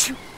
Achoo.